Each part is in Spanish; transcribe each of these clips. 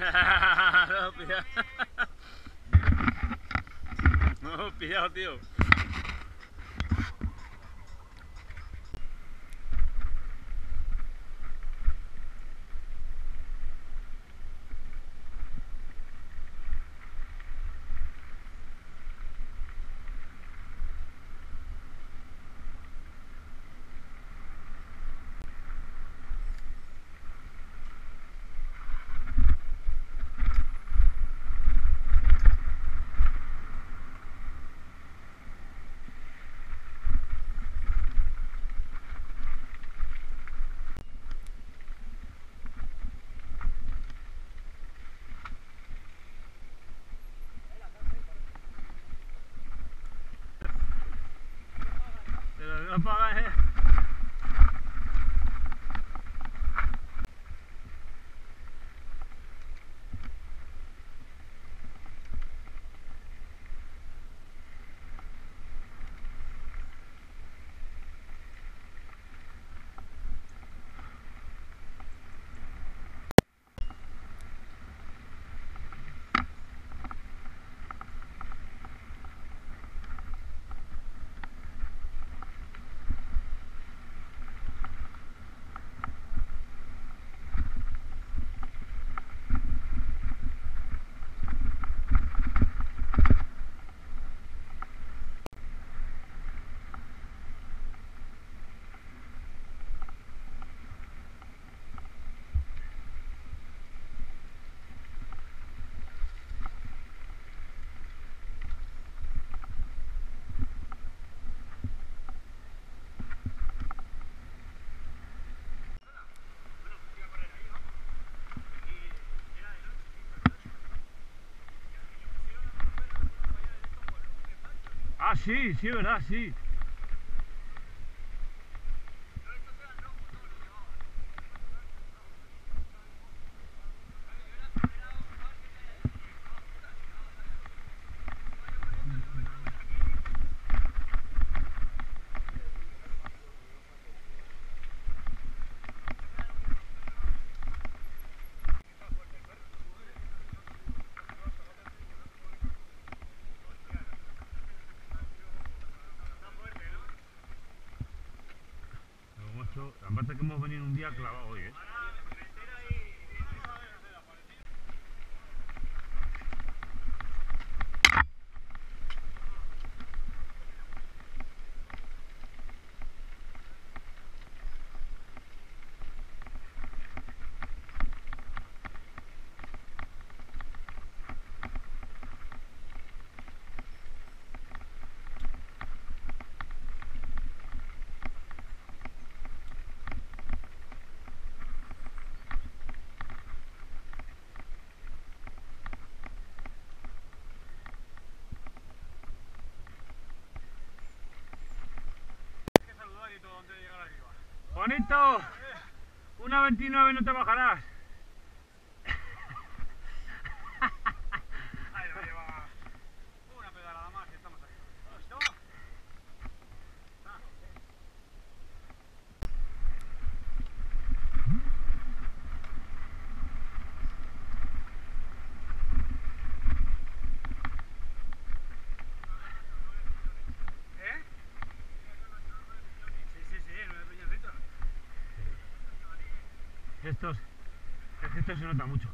no, pillado. No, pillado, tío. Ah, sí, sí, es verdad, sí. Pero, macho, aparte que hemos venido un día clavado hoy, ¿eh? Juanito, una 29 no te bajarás. Ahí lo lleva. Una pedalada más y estamos ahí. ¿Eh? Sí, sí, sí, nueve piñoncitos. Estos, es que esto se nota mucho.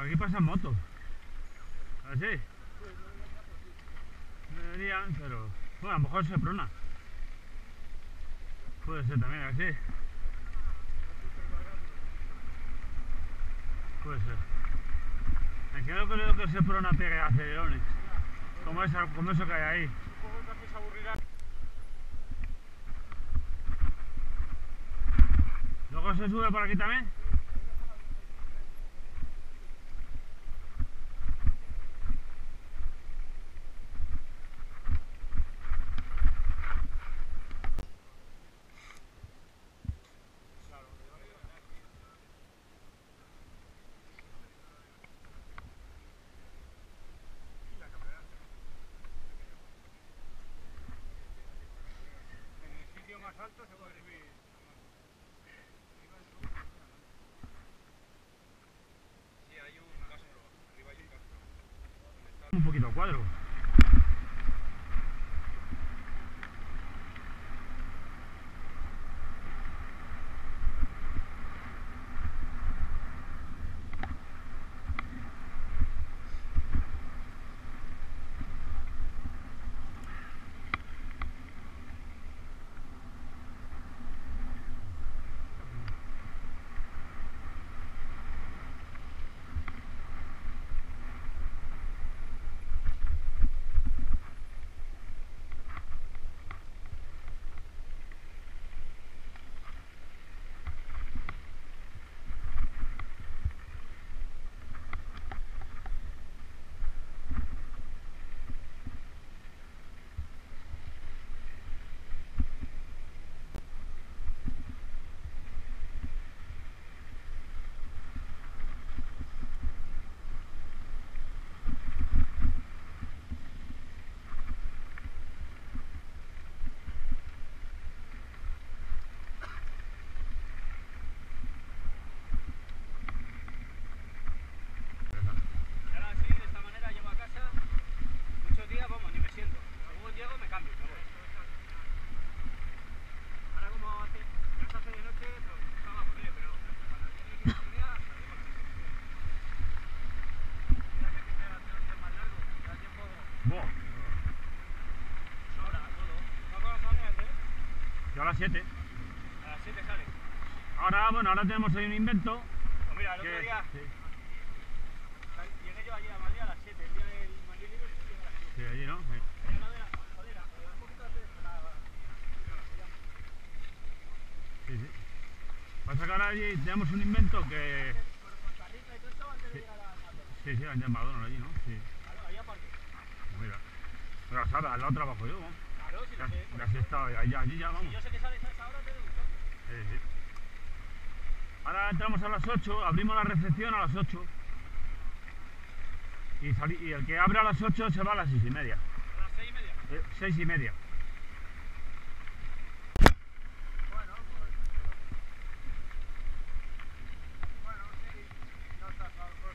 Por aquí pasan motos. ¿Así? Deberían, pero... Bueno, a lo mejor se prona. Puede ser también así. Puede ser. Es que no creo que se prona pegue acelerones. Como, esa, como eso que hay ahí. Luego se sube por aquí también. El sitio más alto se puede subir. Sí, hay un. Arriba hay un. Un poquito a cuadro. Y ahora sí, de esta manera llego a casa. Muchos días, vamos, ni me siento. Según llego, me cambio, me voy. Ahora como hace, ya se hace de noche, pues salgo a correr, pero cuando tiene que ir a correr, salimos a correr. Mira que empieza a hacer un día más largo, da tiempo, Buah, sobra, todo. ¿No acabas a las eh? A las 7. A las 7 sale. Ahora, bueno, ahora tenemos ahí un invento. Pues mira, el otro que- día, sí, llegué yo ayer a Madrid a las 7, el día del Madrid Libre, a las 7. sí, allí, ¿no? Sí. Sí, sí. Pasa que ahora allí tenemos un invento que. Sí. Sí, sí, han llamado allí, ¿no? Sí. Claro, ahí aparte. Mira. Pero al lado trabajo yo, ¿no? Claro, si Ya, lo sé. ya has estado allí, ya, vamos. yo sé que sales a esa hora, toque. Sí, sí. Ahora entramos a las 8, abrimos la recepción a las 8. Y, y el que abre a las 8 se va a las 6 y media. A las 6 y media. Eh, 6 y media. Bueno, pues... Bueno, sí. No estás a lo mejor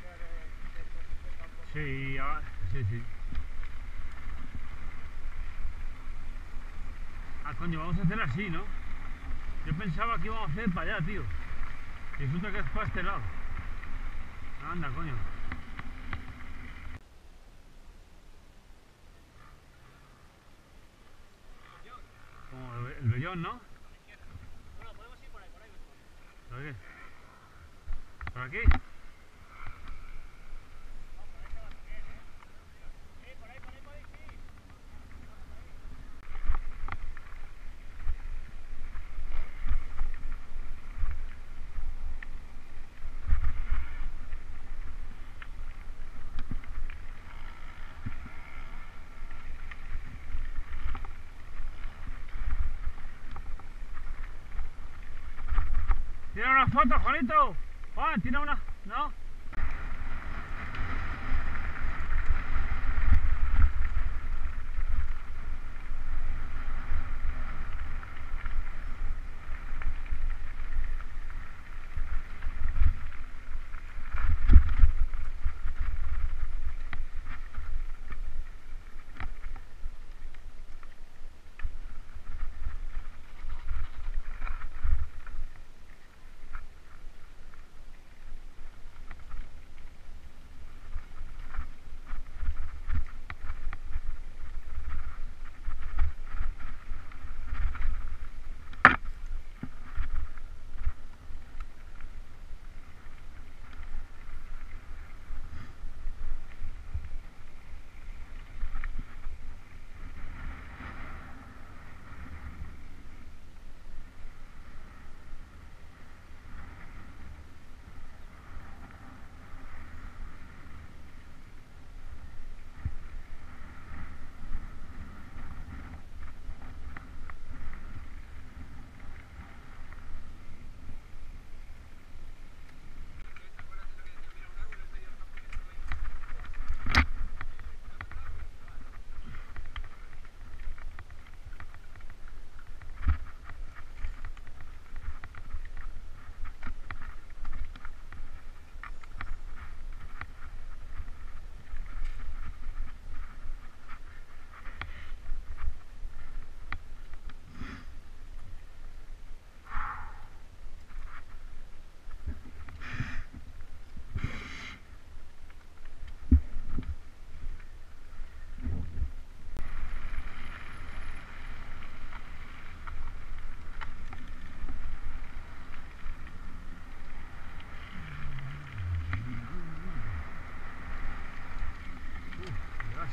que de- de- de- de- un poco. Sí, ah, sí, sí. Ah, coño, vamos a hacer así, ¿no? Yo pensaba que íbamos a hacer para allá, tío. Y resulta que es para este lado. Anda, coño. Como el, el vellón, ¿no? Bueno, podemos ir por ahí, por ahí. ¿Por aquí? ¿Por aquí? Eh, por ahí, por ahí, por ahí, sí. Tira una foto, Juanito. Juan, tira una. ¿No?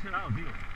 Ese lado, tío.